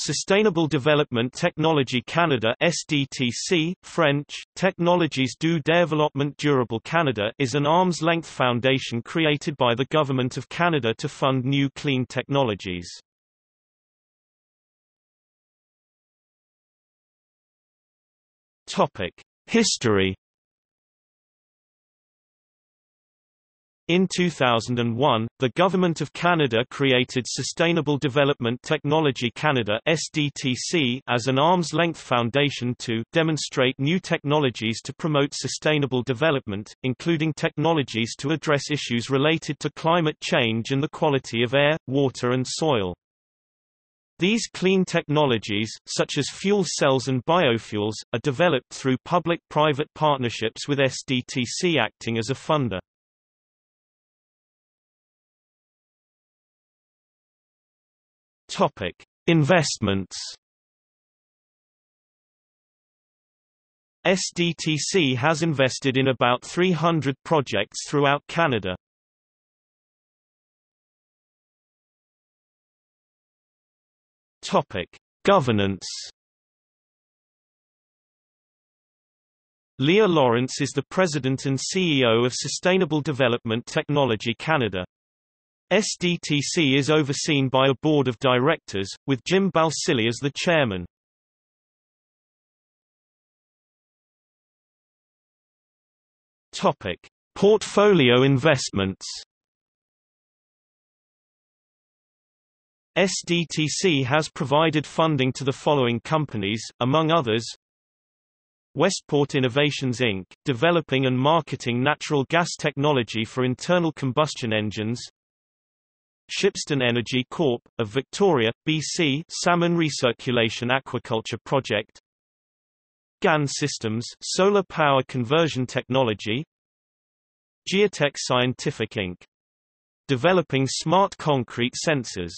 Sustainable Development Technology Canada SDTC, French, Technologies du Développement Durable Canada is an arm's-length foundation created by the Government of Canada to fund new clean technologies. History In 2001, the Government of Canada created Sustainable Development Technology Canada SDTC as an arm's-length foundation to demonstrate new technologies to promote sustainable development, including technologies to address issues related to climate change and the quality of air, water and soil. These clean technologies, such as fuel cells and biofuels, are developed through public-private partnerships with SDTC acting as a funder. Topic: Investments. SDTC has invested in about 300 projects throughout Canada. Topic: Governance. Leah Lawrence is the President and CEO of Sustainable Development Technology Canada. SDTC is overseen by a board of directors, with Jim Balsillie as the chairman. Topic: Portfolio investments. SDTC has provided funding to the following companies, among others Westport Innovations Inc., developing and marketing natural gas technology for internal combustion engines Shipston Energy Corp., of Victoria, BC Salmon Recirculation Aquaculture Project GAN Systems Solar Power Conversion Technology Giatec Scientific Inc. Developing smart concrete sensors